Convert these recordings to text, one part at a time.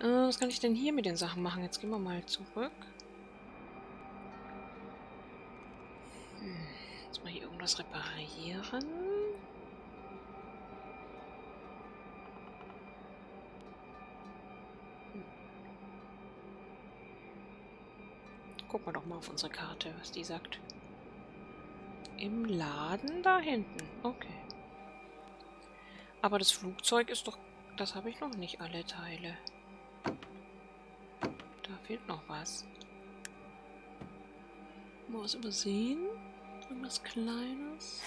Äh, was kann ich denn hier mit den Sachen machen? Jetzt gehen wir mal zurück. Hm, jetzt mal hier irgendwas reparieren. Gucken wir doch mal auf unsere Karte, was die sagt. Im Laden da hinten. Okay. Aber das Flugzeug ist doch... Das habe ich noch nicht, alle Teile. Da fehlt noch was. Mal was übersehen? Irgendwas Kleines?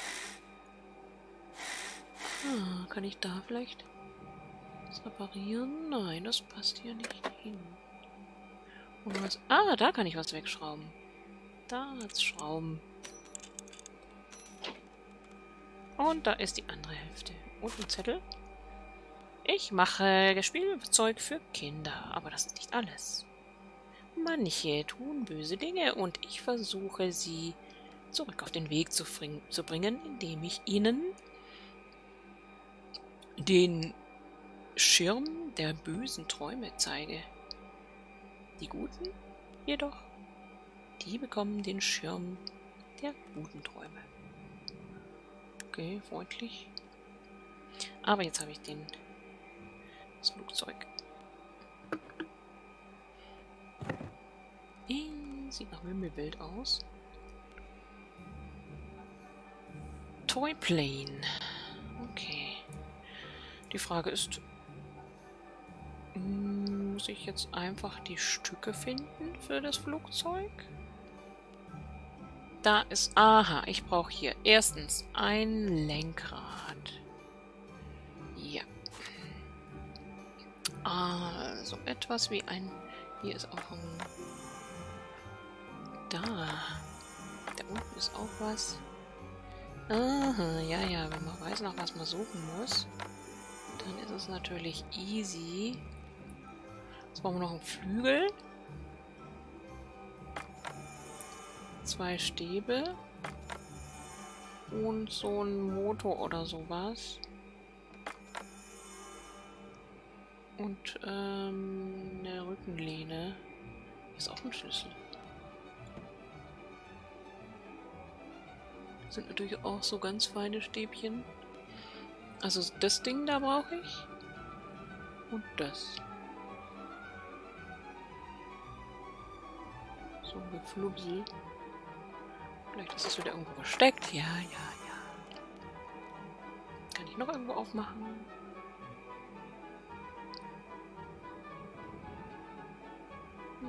Ah, kann ich da vielleicht was reparieren? Nein, das passt hier nicht hin. Und was? Ah, da kann ich was wegschrauben. Da hat's Schrauben. Und da ist die andere Hälfte. Und ein Zettel. Ich mache Spielzeug für Kinder, aber das ist nicht alles. Manche tun böse Dinge und ich versuche sie zurück auf den Weg zu, zu bringen, indem ich ihnen den Schirm der bösen Träume zeige. Die Guten jedoch, die bekommen den Schirm der guten Träume. Okay, freundlich. Aber jetzt habe ich den das Flugzeug. Sieht nach Wimmelbild aus. Toyplane. Okay. Die Frage ist, muss ich jetzt einfach die Stücke finden für das Flugzeug? Da ist... Aha, ich brauche hier erstens ein Lenkrad. Also etwas wie ein... Hier ist auch ein... Da. Da unten ist auch was. Aha, ja, ja, wenn man weiß, nach was man suchen muss, dann ist es natürlich easy. Jetzt brauchen wir noch einen Flügel. Zwei Stäbe. Und so ein Motor oder sowas. Und ähm, eine Rückenlehne. Ist auch ein Schlüssel. Sind natürlich auch so ganz feine Stäbchen. Also das Ding da brauche ich. Und das. So ein Geflubsel. Vielleicht ist es wieder irgendwo versteckt. Ja, ja, ja. Kann ich noch irgendwo aufmachen?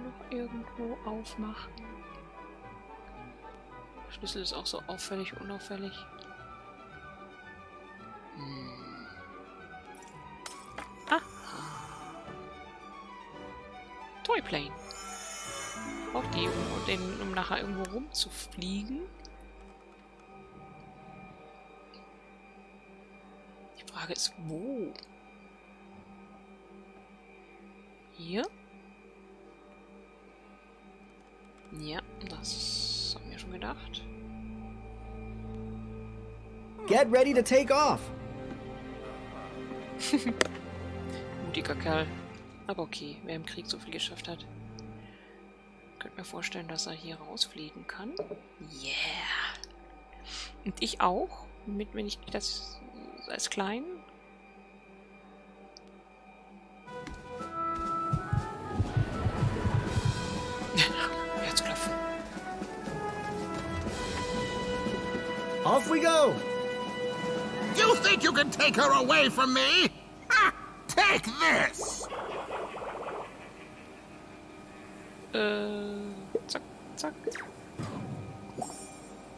Noch irgendwo aufmachen. Der Schlüssel ist auch so auffällig, unauffällig. Hm. Aha. Toyplane. Auch die, um, den, um nachher irgendwo rumzufliegen. Die Frage ist, wo? Hier? Ja, das haben wir schon gedacht. Get ready to take off! Mutiger Kerl. Aber okay, wer im Krieg so viel geschafft hat könnte mir vorstellen, dass er hier rausfliegen kann. Yeah! Und ich auch, mit, wenn ich das als klein. We go! You think you can take her away from me? Ha! Take this! Äh, zack, zack.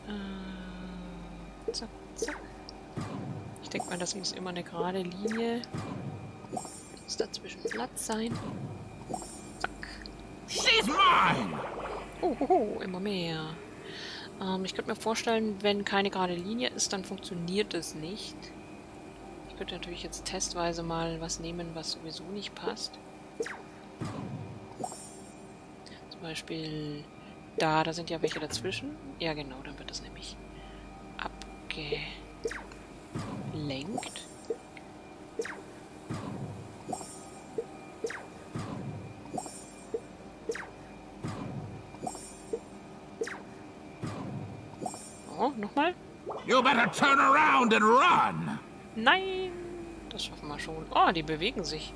Äh, zack, zack. Ich denke mal, das muss immer eine gerade Linie. Muss dazwischen Platz sein. Zack. She's mine! Ohoho, immer mehr. Ähm, ich könnte mir vorstellen, wenn keine gerade Linie ist, dann funktioniert es nicht. Ich könnte natürlich jetzt testweise mal was nehmen, was sowieso nicht passt. Beispiel da, da sind ja welche dazwischen. Ja genau, dann wird das nämlich abgelenkt. Better turn around and run. Nein, das schaffen wir schon. Oh, die bewegen sich.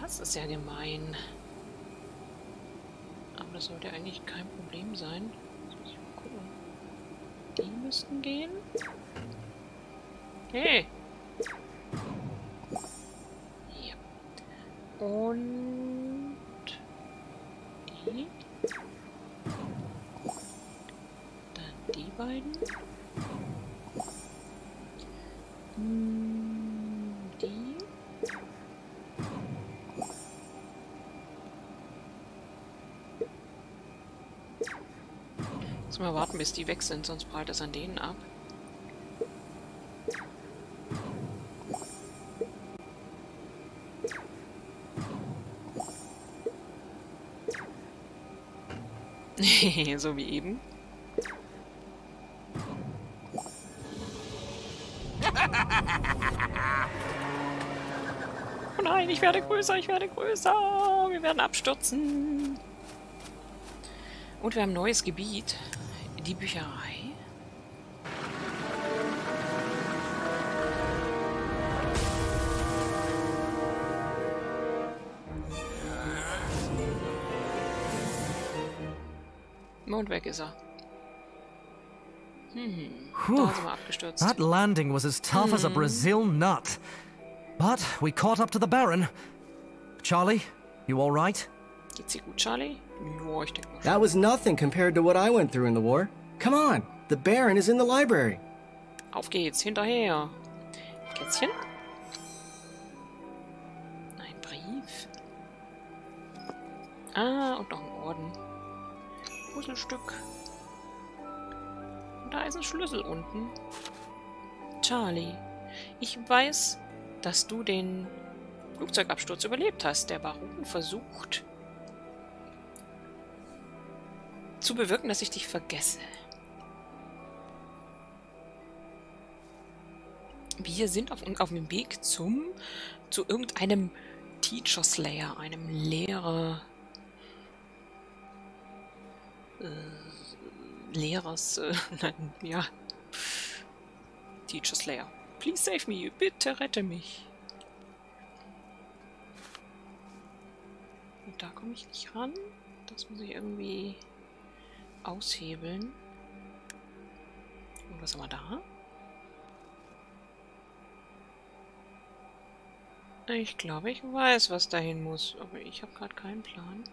Das ist ja gemein. Aber das sollte eigentlich kein Problem sein. Die müssten gehen. Hey. Ja. Und die. Dann die beiden. Hm, Die. Muss mal warten, bis die weg sind, sonst prallt das an denen ab. so wie eben. Oh nein, ich werde größer, ich werde größer. Wir werden abstürzen. Und wir haben ein neues Gebiet. Die Bücherei. Und weg ist er. Hm, wir abgestürzt. That landing was as tough as a Brazil nut. But we caught up to the Baron. Charlie, you all right? Geht's dir gut, Charlie? Ja, ich denke mal. That was nothing compared to what I went through in the war. Come on, the Baron is in the library. Auf geht's, hinterher. Kätzchen? Ein Brief. Ah, und noch ein Orden. Puzzlestück. Und da ist ein Schlüssel unten. Charlie, ich weiß, dass du den Flugzeugabsturz überlebt hast. Der Baron versucht zu bewirken, dass ich dich vergesse. Wir sind auf, auf dem Weg zum zu irgendeinem Teacher Slayer, einem Lehrer äh, Lehrers, äh, nein, ja. Teacher Slayer. Please save me, bitte rette mich. Und da komme ich nicht ran. Das muss ich irgendwie aushebeln. Und was haben wir da? Ich glaube, ich weiß, was dahin muss, aber ich habe gerade keinen Plan.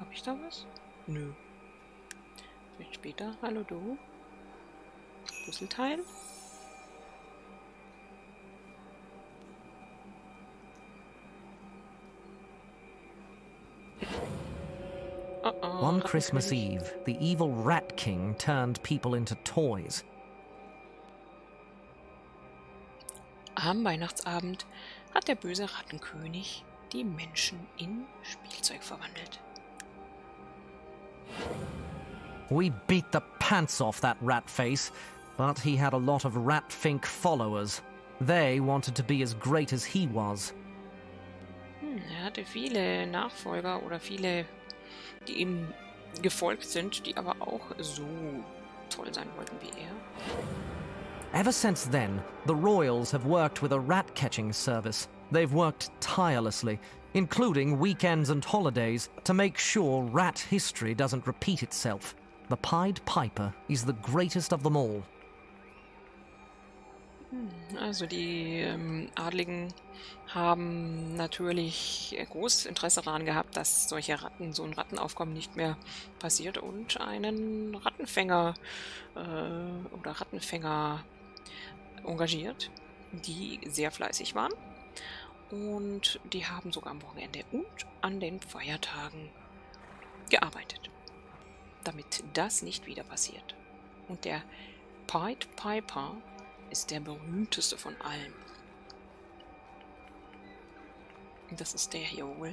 Habe ich da was? Nö. Vielleicht später. Hallo du. Puzzleteil. Oh Rattenkönig. Christmas Eve, the evil Rat King turned people into toys. Am Weihnachtsabend hat der böse Rattenkönig die Menschen in Spielzeug verwandelt. We beat the pants off that rat face, but he had a lot of rat fink followers. They wanted to be as great as he was. Hm, er hatte viele Nachfolger oder viele, die ihm gefolgt sind, die aber auch so toll sein wollten wie er. Ever since then, the Royals have worked with a rat catching service. They've worked tirelessly, including weekends and holidays, to make sure rat history doesn't repeat itself. The Pied Piper is the greatest of them all. Also die ähm, Adligen haben natürlich großes Interesse daran gehabt, dass solche Ratten, so ein Rattenaufkommen nicht mehr passiert und einen Rattenfänger äh, oder Rattenfänger engagiert, die sehr fleißig waren. Und die haben sogar am Wochenende und an den Feiertagen gearbeitet, damit das nicht wieder passiert. Und der Pied Piper ist der berühmteste von allen. Das ist der hier wohl.